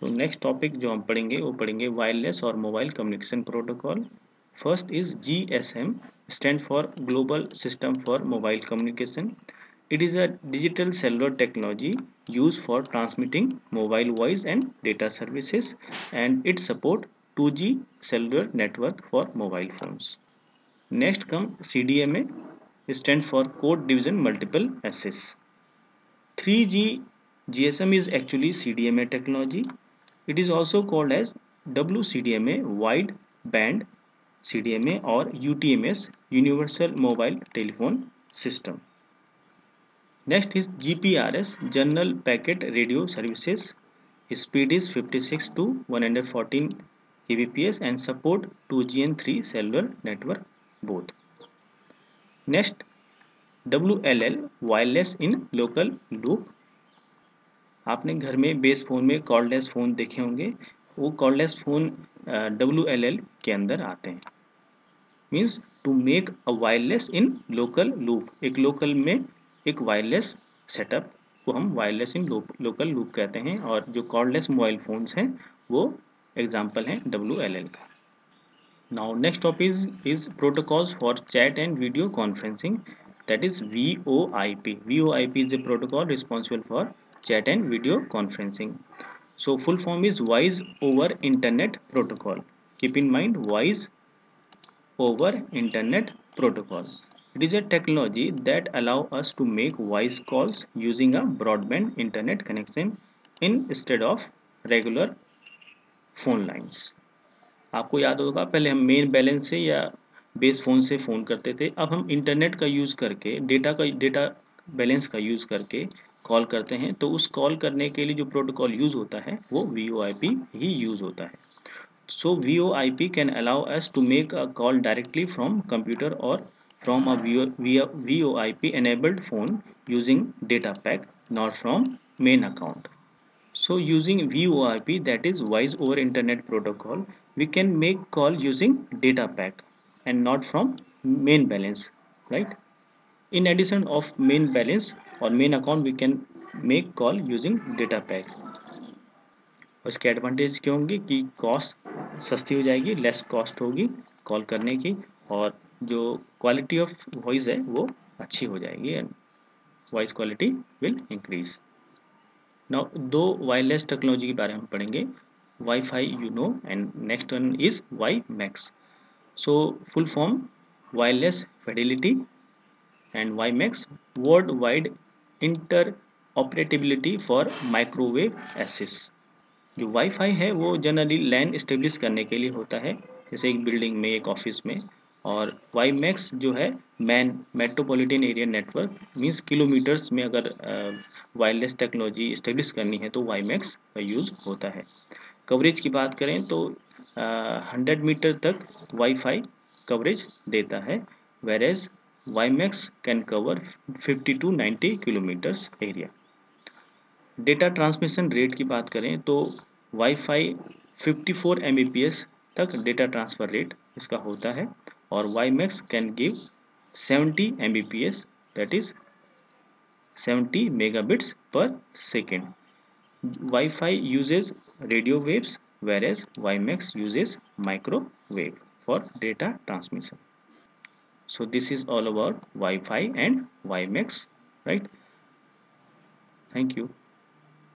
So next topic जो हम पढ़ेंगे, वो पढ़ेंगे वायरलेस और mobile communication protocol first is G S M stand for global system for mobile communication it is a digital cellular technology use for transmitting mobile voice and data services and it support two G cellular network for mobile phone next come C D M A stand for code division multiple access three G G S M is actually C D M A technology It is also called as WCDMA wide band CDMA or UTMS Universal Mobile Telephone System. Next is GPRS General Packet Radio Services. Speed is 56 to 114 kbps and support 2G and 3 cellular network both. Next WLL Wireless in Local Loop आपने घर में base phone में cordless phone देखे होंगे। वो cordless phone W L L के अंदर आते हैं। Means to make a wireless in local loop एक लोकल में एक वायरलेस सेटअप को हम वायरलेस इन लोकल लूप कहते हैं और जो कॉर्डलेस मोबाइल फ़ोन्स हैं, वो एग्ज़ाम्पल हैं डब्ल्यू एल एल का। Is for chat and video conferencing that is V O I P V O I P chat and video conferencing so full form is voice over internet protocol keep in mind voice over internet protocol it is a technology that allow us to make voice calls using a broadband internet connection instead of regular phone lines आपको याद होगा, पहले हम main balance से या base phone से phone करते थे। अब हम इंटरनेट का यूज़ करके डेटा का डेटा बैलेंस का यूज़ करके कॉल करते हैं तो उस कॉल करने के लिए जो प्रोटोकॉल यूज़ होता है, वो वी ही यूज़ होता है। So V O I P can allow us to make a call directly from computer और from a V O I P enabled phone using data pack not from main account so, using VoIP that is voice over internet protocol, we can make call using data pack and not from main balance, right? In addition of main balance or main account we can make call using data pack. उसके advantage क्या होंगे कि cost सस्ती हो जाएगी less cost होगी call करने की और जो क्वालिटी ऑफ़ वॉइस है वो अच्छी हो जाएगी and voice quality will increase now दो वायरलेस टेक्नोलॉजी के बारे में पढ़ेंगे wifi you know and next one is WiMAX so full form wireless fidelity and WiMAX worldwide interoperability for microwave access जो वाईफाई है, वो जनरली लैंड इस्टेब्लिश करने के लिए होता है। जैसे एक बिल्डिंग में, एक ऑफ़िस में। और वाई मैक्स जो है MAN metropolitan area network means kilometres में अगर वायरलेस टेक्नोलॉजी इस्टेब्लिश करनी है तो वाई मैक्स का यूज़ होता है। कवरेज की बात करें तो हंड्रेड मीटर तक वाईफाई कवरेज देता है। Average WiMAX can cover 50 to 90 kilometres area data transmission rate की बात करें तो वाईफाई 54 फोर तक डेटा ट्रांसफ़र रेट इसका होता है और WiMAX can give 70 M that is 70 megabits per second wifi uses radio waves whereas WiMAX uses microwave for data transmission so this is all about wi-fi and wimax right? Thank you